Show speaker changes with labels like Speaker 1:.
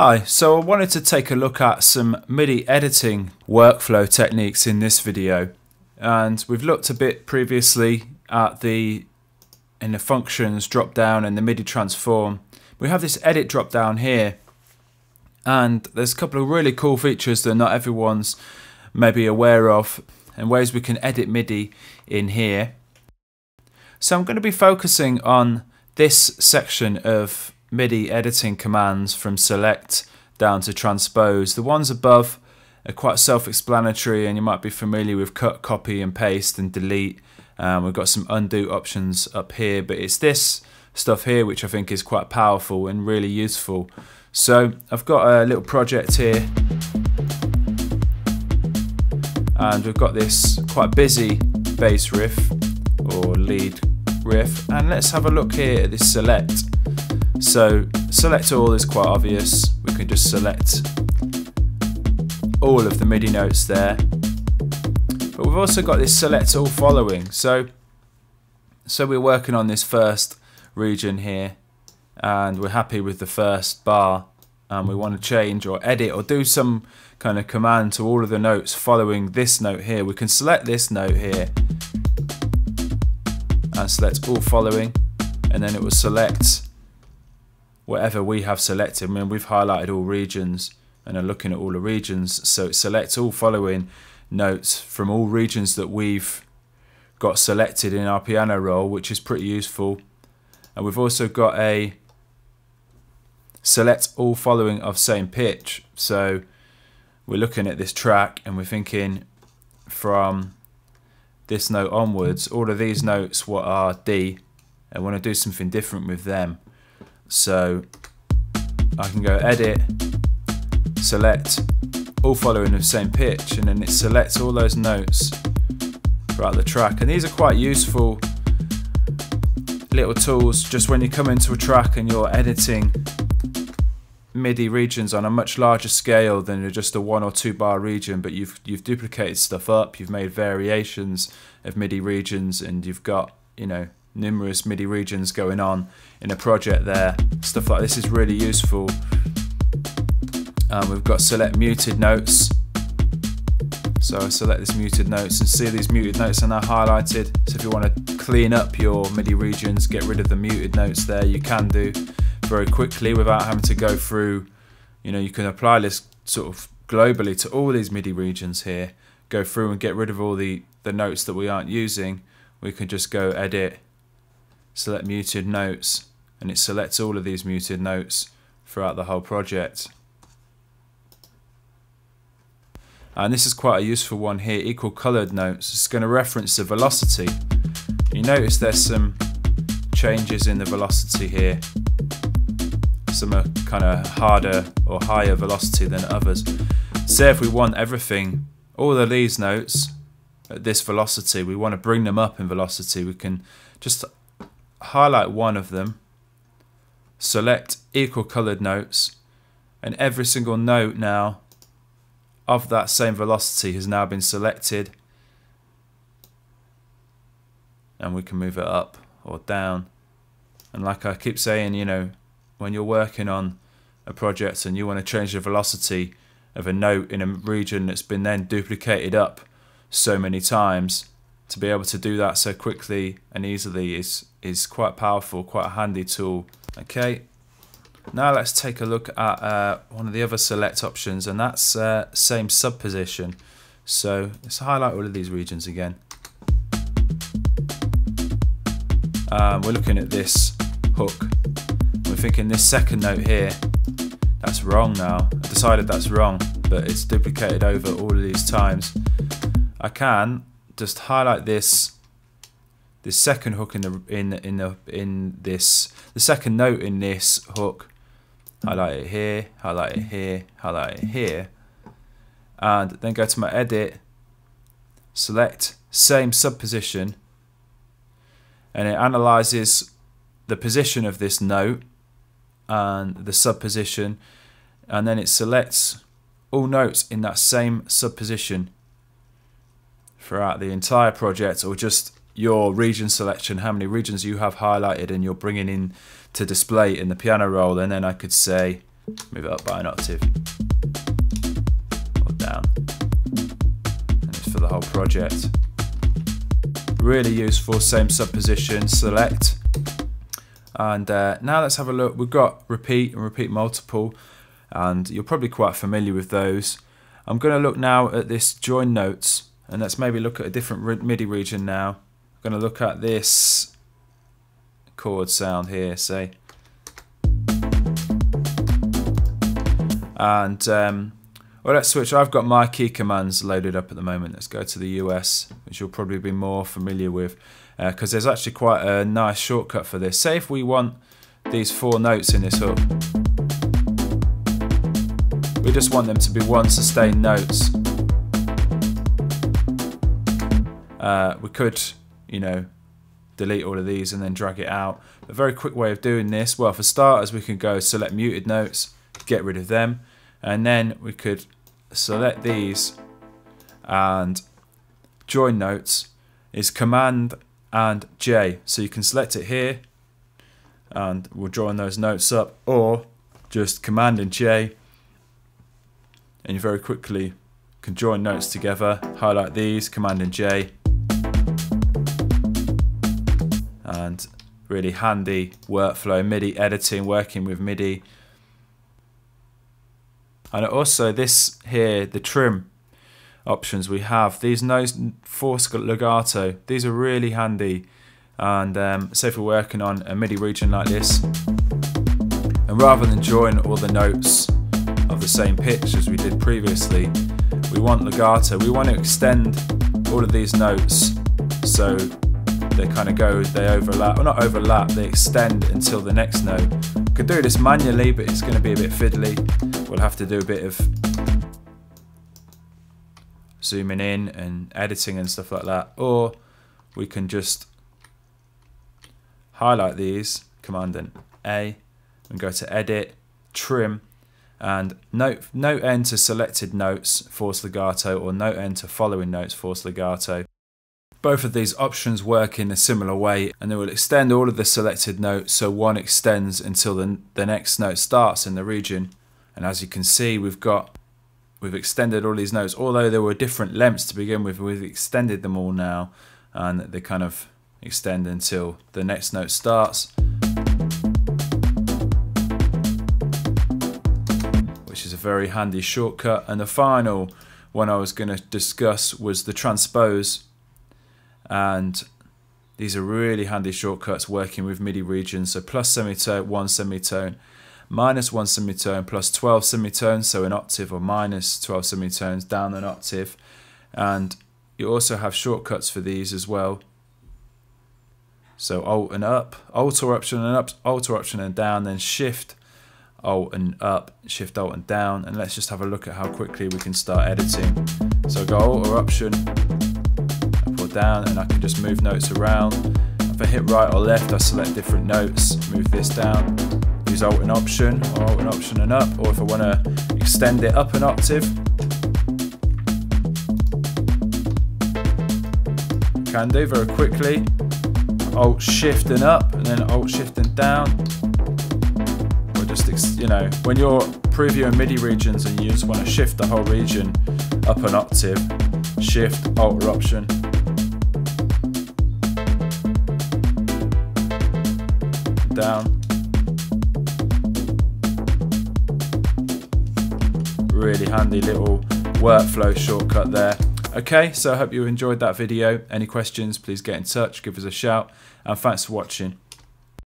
Speaker 1: Hi, so I wanted to take a look at some MIDI editing workflow techniques in this video. And we've looked a bit previously at the in the functions drop down and the MIDI transform. We have this edit drop down here and there's a couple of really cool features that not everyone's maybe aware of and ways we can edit MIDI in here. So I'm going to be focusing on this section of MIDI editing commands from select down to transpose. The ones above are quite self-explanatory and you might be familiar with cut, copy and paste and delete. Um, we've got some undo options up here, but it's this stuff here which I think is quite powerful and really useful. So I've got a little project here and we've got this quite busy bass riff or lead riff and let's have a look here at this select. So select all is quite obvious. We can just select all of the MIDI notes there. But we've also got this select all following. So, so we're working on this first region here and we're happy with the first bar and we want to change or edit or do some kind of command to all of the notes following this note here. We can select this note here and select all following and then it will select whatever we have selected. I mean, we've highlighted all regions and are looking at all the regions. So it selects all following notes from all regions that we've got selected in our piano roll, which is pretty useful. And we've also got a select all following of same pitch. So we're looking at this track and we're thinking from this note onwards, all of these notes what are D, and want to do something different with them. So I can go edit, select all following the same pitch and then it selects all those notes throughout the track. And these are quite useful little tools just when you come into a track and you're editing MIDI regions on a much larger scale than just a one or two bar region, but you've you've duplicated stuff up, you've made variations of MIDI regions, and you've got you know numerous MIDI regions going on in a project there. Stuff like this is really useful. Um, we've got select muted notes. So I select this muted notes and see these muted notes are now highlighted. So if you want to clean up your MIDI regions, get rid of the muted notes there, you can do very quickly without having to go through, you know, you can apply this sort of globally to all these MIDI regions here, go through and get rid of all the, the notes that we aren't using. We can just go edit select muted notes and it selects all of these muted notes throughout the whole project. And this is quite a useful one here, equal coloured notes. It's going to reference the velocity. You notice there's some changes in the velocity here. Some are kind of harder or higher velocity than others. Say if we want everything, all of these notes at this velocity, we want to bring them up in velocity, we can just highlight one of them, select equal coloured notes, and every single note now of that same velocity has now been selected. And we can move it up or down. And like I keep saying you know when you're working on a project and you want to change the velocity of a note in a region that's been then duplicated up so many times to be able to do that so quickly and easily is is quite powerful, quite a handy tool. Okay, now let's take a look at uh, one of the other select options and that's uh, same sub position. So let's highlight all of these regions again. Um, we're looking at this hook. We're thinking this second note here, that's wrong now. I decided that's wrong, but it's duplicated over all of these times. I can just highlight this this second hook in the in in the in this the second note in this hook. Highlight it here highlight it here highlight it here. And then go to my edit select same sub position and it analyzes the position of this note and the sub position and then it selects all notes in that same sub position throughout the entire project or just your region selection, how many regions you have highlighted and you're bringing in to display in the piano roll. And then I could say, move it up by an octave or down. And it's for the whole project. Really useful, same subposition, select. And uh, now let's have a look. We've got repeat and repeat multiple, and you're probably quite familiar with those. I'm going to look now at this join notes, and let's maybe look at a different MIDI region now. I'm going to look at this chord sound here, say. And um, well, let's switch. I've got my key commands loaded up at the moment. Let's go to the US, which you'll probably be more familiar with, because uh, there's actually quite a nice shortcut for this. Say if we want these four notes in this hook, we just want them to be one sustained notes. Uh, we could, you know, delete all of these and then drag it out. A very quick way of doing this, well, for starters, we can go select muted notes, get rid of them, and then we could select these and join notes is Command and J. So you can select it here and we'll join those notes up or just Command and J and you very quickly can join notes together, highlight these, Command and J and really handy workflow, MIDI editing, working with MIDI. And also this here, the trim options we have, these nose force legato, these are really handy. And um, say if we're working on a MIDI region like this, and rather than join all the notes of the same pitch as we did previously, we want legato, we want to extend all of these notes so they kind of go, they overlap, well not overlap, they extend until the next note. We could do this manually, but it's going to be a bit fiddly. We'll have to do a bit of zooming in and editing and stuff like that. Or we can just highlight these, Command and A, and go to Edit, Trim, and note, note end to selected notes, force legato, or note end to following notes, force legato. Both of these options work in a similar way and they will extend all of the selected notes so one extends until the, the next note starts in the region. And as you can see we've got we've extended all these notes although there were different lengths to begin with we've extended them all now and they kind of extend until the next note starts. Which is a very handy shortcut and the final one I was going to discuss was the transpose and these are really handy shortcuts working with MIDI regions. So plus semitone, one semitone, minus one semitone, plus 12 semitones, so an octave or minus 12 semitones down an octave. And you also have shortcuts for these as well. So Alt and up, Alt or Option and up, Alt or Option and down, then Shift, Alt and up, Shift Alt and down. And let's just have a look at how quickly we can start editing. So go Alt or Option, down and I can just move notes around. If I hit right or left, I select different notes, move this down, use Alt and Option, or Alt and Option and up, or if I want to extend it up an octave, can do very quickly. Alt Shift and up, and then Alt Shift and down. Or just, you know, when you're previewing MIDI regions and you just want to shift the whole region up an octave, Shift, Alt or Option, down. Really handy little workflow shortcut there. Okay, so I hope you enjoyed that video. Any questions, please get in touch, give us a shout, and thanks for watching.